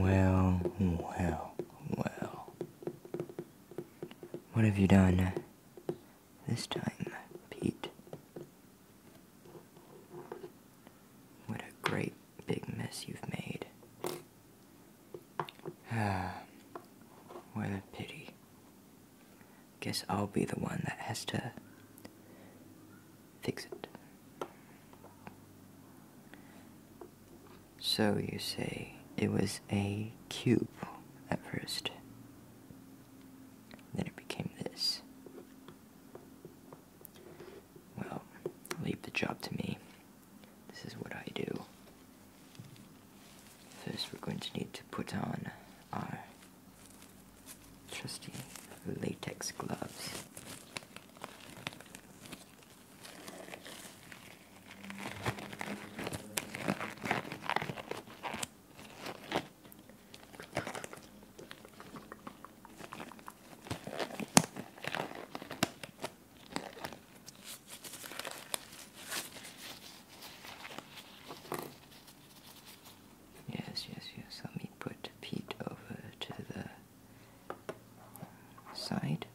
Well, well, well. What have you done this time, Pete? What a great big mess you've made. Ah, what a pity. Guess I'll be the one that has to fix it. So you say it was a cube at first. Then it became this. Well, leave the job to me. This is what I do. First, we're going to need to put on our trusty latex gloves. side.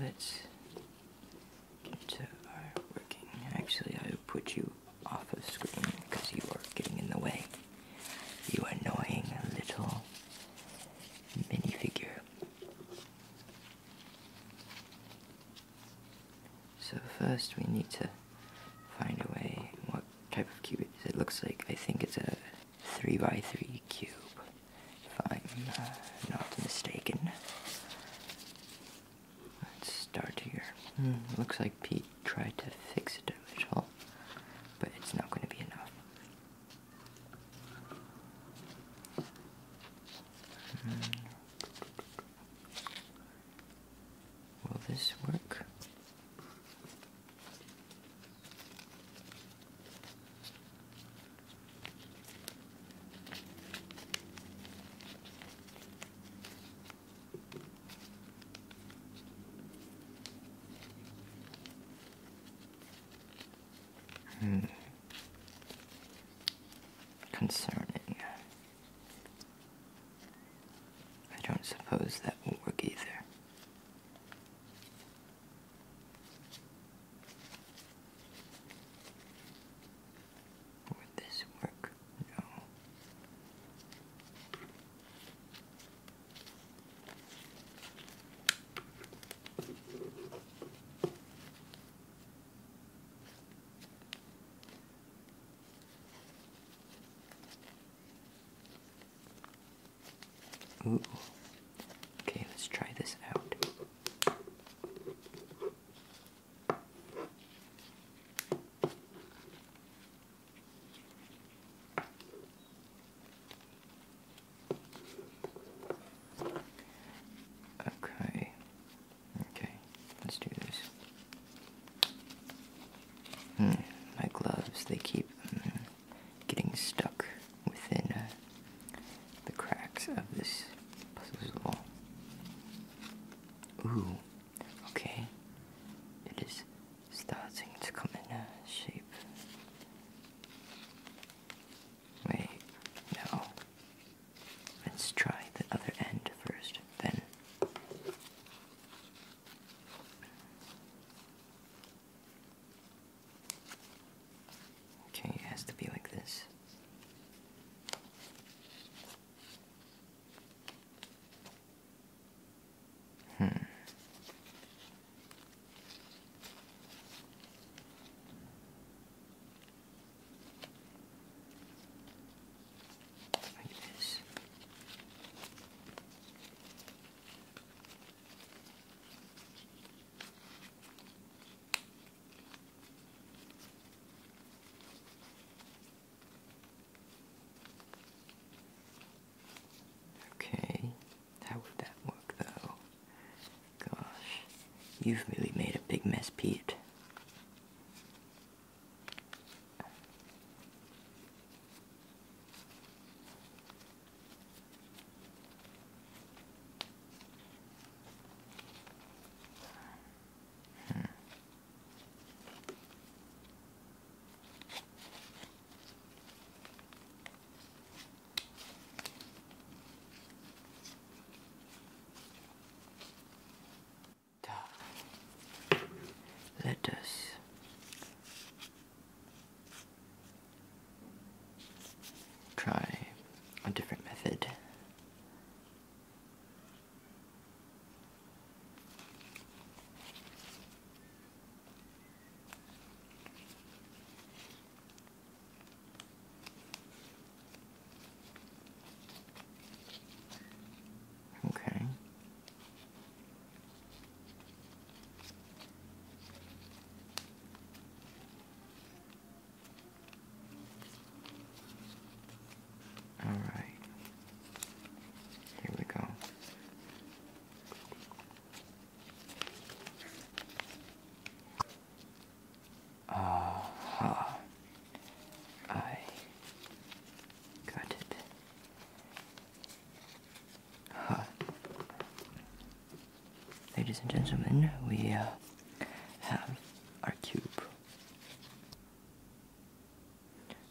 Let's get to our working. Actually, I will put you off of screen because you are getting in the way. You annoying little minifigure. So first we need to find a way what type of cube it is. It looks like I think it's a 3x3 I'm uh, not mistaken. Let's start here. Hmm, looks like Pete tried to fix it a little, but it's not going to be enough. Hmm. Will this work? Hmm. Ooh. Okay, let's try this out. Okay. Okay, let's do this. Hmm, my gloves, they keep mm, getting stuck within uh, the cracks of this puzzle. Ooh, okay. It is starting to come in uh, shape. Wait, no. Let's try the other end first, then. Okay, it has to be like this. Hmm. Like this. Okay, how would that work though? Gosh, you've really made a big mess, Pete. Hmm. Try a different method. Okay. All right. Here we go. Aha. I got it. Huh. Ladies and gentlemen, we uh, have our cube.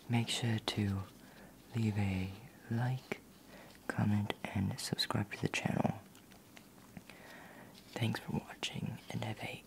Make sure to leave a like, comment, and subscribe to the channel. Thanks for watching, and have a